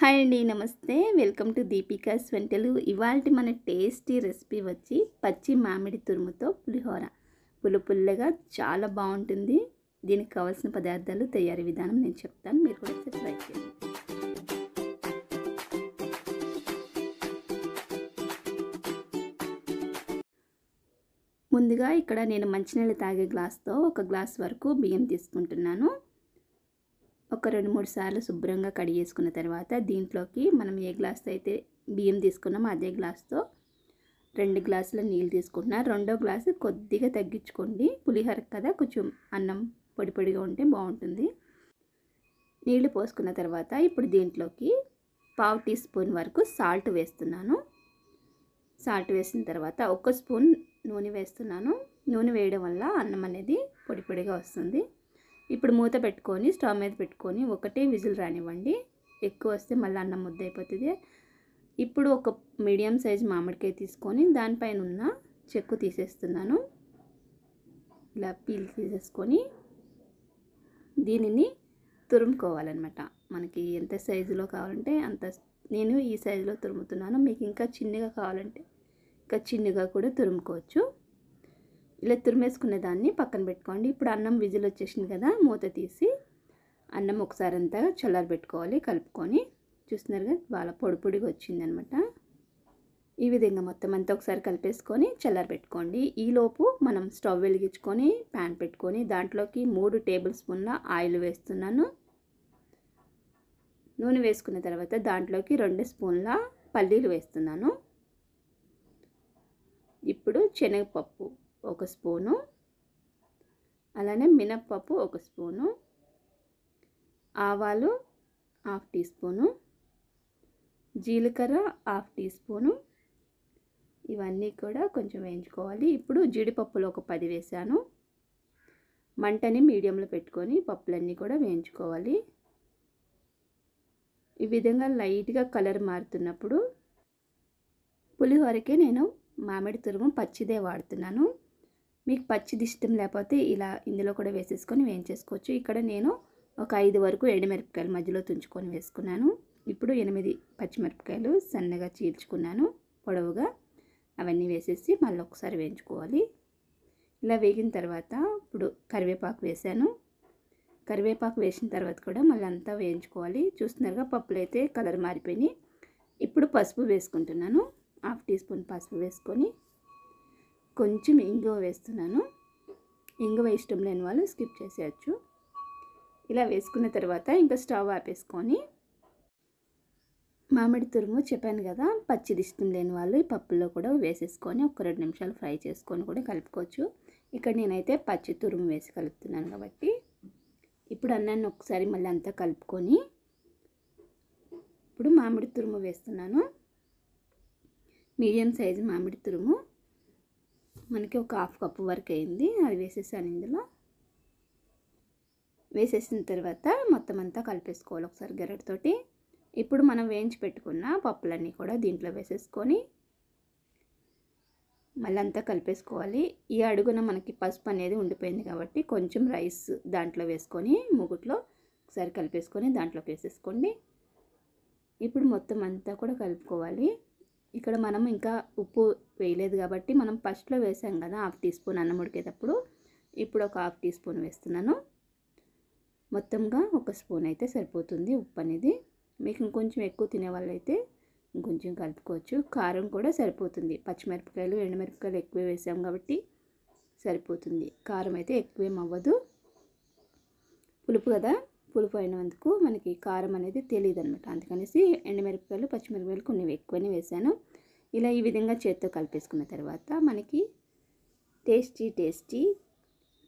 Hi అండి నమస్తే. Welcome to Deepika's వంటలు. ఇవాళ మన టేస్టీ రెసిపీ వచ్చి పచ్చి మామిడి తురుముతో పులిహోర. పుల్ల పుల్లగా చాలా బాగుంటుంది. దీనికి కావాల్సిన పదార్థాలు తయారీ విధానం నేను చెప్తాను. మీరు కూడా ట్రై చేయండి. ముందుగా ఇక్కడ నేను మంచినీళ్ళు తాగే గ్లాస్తో ఒక గ్లాస్ వరకు బియ్యం తీసుకుంటున్నాను. ఒక రెండు మూడు సార్లు శుభ్రంగా కడిగేసుకున్న తర్వాత దీంట్లోకి మనం ఏ గ్లాస్తో అయితే బియ్యం తీసుకున్నామో అదే గ్లాస్తో రెండు గ్లాసుల నీళ్ళు తీసుకుంటున్నా. రెండో గ్లాసు కొద్దిగా తగ్గించుకోండి. పులిహోర కదా కొంచెం అన్నం పొడి పొడిగా ఉంటే బాగుంటుంది. నీళ్ళు పోసుకున్న తర్వాత ఇప్పుడు దీంట్లోకి పావు టీ స్పూన్ వరకు సాల్ట్ వేస్తున్నాను. సాల్ట్ వేసిన తర్వాత ఒక స్పూన్ నూనె వేస్తున్నాను. నూనె వేయడం వల్ల అన్నం అనేది పొడి పొడిగా వస్తుంది. ఇప్పుడు మూత పెట్టుకొని స్టవ్ మీద పెట్టుకొని ఒకటే విజిల్ రానివ్వండి. ఎక్కువ వస్తే మళ్ళీ అన్నం ముద్ద అయిపోతుంది ఇప్పుడు ఒక మీడియం సైజ్ మామిడికాయ తీసుకొని దానిపైన ఉన్న చెక్కు తీసేస్తున్నాను. ఇలా పీల్ తీసేసుకొని దీనిని తురుముకోవాలన్నమాట. మనకి ఎంత సైజులో కావాలంటే అంత నేను ఈ సైజులో తురుముతున్నాను. మీకు ఇంకా చిన్నగా కావాలంటే ఇంకా చిన్నగా కూడా తురుముకోవచ్చు. ఇలా తురిమేసుకున్న దాన్ని పక్కన పెట్టుకోండి. ఇప్పుడు అన్నం విజిల్ వచ్చేసింది కదా మూత తీసి అన్నం ఒకసారి అంతా చల్లారబెట్టుకోవాలి కలుపుకొని. చూస్తున్నారు కదా బాగా పొడి పొడిగా వచ్చిందనమాట ఈ విధంగా మొత్తం అంతా ఒకసారి కలిపేసుకొని చల్లారబెట్టుకోండి ఈలోపు మనం స్టవ్ వెలిగించుకొని ప్యాన్ పెట్టుకొని దాంట్లోకి మూడు టేబుల్ స్పూన్ల ఆయిల్ వేస్తున్నాను. నూనె వేసుకున్న తర్వాత దాంట్లోకి రెండు స్పూన్ల పల్లీలు వేస్తున్నాను. ఇప్పుడు శనగపప్పు ఒక స్పూను. అలానే మినప్పప్పు ఒక స్పూను. ఆవాలు హాఫ్ టీ స్పూను. జీలకర్ర హాఫ్ టీ స్పూను. ఇవన్నీ కూడా కొంచెం వేయించుకోవాలి. ఇప్పుడు జీడిపప్పులు ఒక పది వేసాను. మంటని మీడియంలో పెట్టుకొని పప్పులన్నీ కూడా వేయించుకోవాలి. ఈ విధంగా లైట్గా కలర్ మారుతున్నప్పుడు పులిహోరకి నేను మామిడి తురుము పచ్చిదే వాడుతున్నాను. మీకు పచ్చిది ఇష్టం లేకపోతే ఇలా ఇందులో కూడా వేసేసుకొని వేయించేసుకోవచ్చు. ఇక్కడ నేను ఒక ఐదు వరకు ఎండుమిరపకాయలు మధ్యలో తుంచుకొని వేసుకున్నాను. ఇప్పుడు ఎనిమిది పచ్చిమిరపకాయలు సన్నగా చీల్చుకున్నాను పొడవుగా. అవన్నీ వేసేసి మళ్ళీ ఒకసారి వేయించుకోవాలి. ఇలా వేగిన తర్వాత ఇప్పుడు కరివేపాకు వేసాను కరివేపాకు వేసిన తర్వాత కూడా మళ్ళీ అంతా వేయించుకోవాలి. చూస్తున్నారుగా పప్పులు అయితే కలర్ మారిపోయినాయి. ఇప్పుడు పసుపు వేసుకుంటున్నాను. హాఫ్ టీ స్పూన్ పసుపు వేసుకొని కొంచెం ఇంగువ వేస్తున్నాను. ఇంగువ ఇష్టం లేని వాళ్ళు స్కిప్ చేసేయచ్చు. ఇలా వేసుకున్న తర్వాత ఇంకా స్టవ్ ఆపేసుకొని మామిడి తురుము చెప్పాను కదా పచ్చిది ఇష్టం లేని వాళ్ళు ఈ పప్పులో కూడా వేసేసుకొని ఒక రెండు నిమిషాలు ఫ్రై చేసుకొని కూడా కలుపుకోవచ్చు. ఇక్కడ నేనైతే పచ్చి తురుము వేసి కలుపుతున్నాను కాబట్టి ఇప్పుడు అన్నాన్ని ఒకసారి మళ్ళీ అంతా కలుపుకొని ఇప్పుడు మామిడి తురుము వేస్తున్నాను. మీడియం సైజు మామిడి తురుము. మనకి ఒక హాఫ్ కప్పు వరకు అయింది. అది వేసేసాను ఇందులో. వేసేసిన తర్వాత మొత్తం అంతా కలిపేసుకోవాలి ఒకసారి గెరటితోటి ఇప్పుడు మనం వేయించి పెట్టుకున్న పప్పులన్నీ కూడా దీంట్లో వేసేసుకొని మళ్ళీ అంతా కలిపేసుకోవాలి. ఈ అడుగున మనకి పసుపు అనేది ఉండిపోయింది కాబట్టి కొంచెం రైస్ దాంట్లో వేసుకొని మూగుట్లో ఒకసారి కలిపేసుకొని దాంట్లోకి వేసేసుకోండి. ఇప్పుడు మొత్తం అంతా కూడా కలుపుకోవాలి. ఇక్కడ మనం ఇంకా ఉప్పు వేయలేదు కాబట్టి మనం ఫస్ట్లో వేసాం కదా హాఫ్ టీ స్పూన్ అన్నం ఉడికేటప్పుడు. ఇప్పుడు ఒక హాఫ్ టీ స్పూన్ వేస్తున్నాను. మొత్తంగా ఒక స్పూన్ అయితే సరిపోతుంది ఉప్పు అనేది. మీకు ఇంకొంచెం ఎక్కువ తినే వాళ్ళైతే ఇంకొంచెం కలుపుకోవచ్చు. కారం కూడా సరిపోతుంది. పచ్చిమిరపకాయలు ఎండుమిరపకాయలు ఎక్కువ వేసాం కాబట్టి సరిపోతుంది. కారం అయితే ఎక్కువేం అవ్వదు. పులుపు కదా? పులుపు అయినందుకు మనకి కారం అనేది తెలియదు అనమాట అందుకనేసి ఎండుమిరపకాయలు పచ్చిమిరపకాయలు కొన్ని ఎక్కువనే వేసాను. ఇలా ఈ విధంగా చేత్తో కలిపేసుకున్న తర్వాత మనకి టేస్టీ టేస్టీ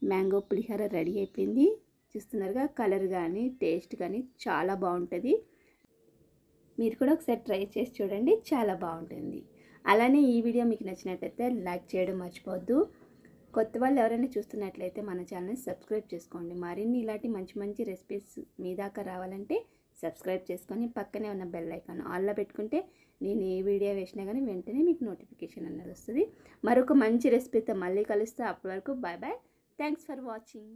మ్యాంగో పులిహార రెడీ అయిపోయింది. చూస్తున్నారుగా కలర్ కానీ టేస్ట్ కానీ చాలా బాగుంటుంది. మీరు కూడా ఒకసారి ట్రై చేసి చూడండి చాలా బాగుంటుంది. అలానే ఈ వీడియో మీకు నచ్చినట్టయితే లైక్ చేయడం మర్చిపోవద్దు. కొత్త వాళ్ళు ఎవరైనా చూస్తున్నట్లయితే మన ఛానల్ని సబ్స్క్రైబ్ చేసుకోండి. మరిన్ని ఇలాంటి మంచి మంచి రెసిపీస్ మీ దాకా రావాలంటే సబ్స్క్రైబ్ చేసుకొని పక్కనే ఉన్న బెల్ ఐకాన్ ఆల్లో పెట్టుకుంటే నేను ఏ వీడియో వేసినా కానీ వెంటనే మీకు నోటిఫికేషన్ అన్నది వస్తుంది. మరొక మంచి రెసిపీతో మళ్ళీ కలుస్తే. అప్పటి వరకు bye bye thanks for watching.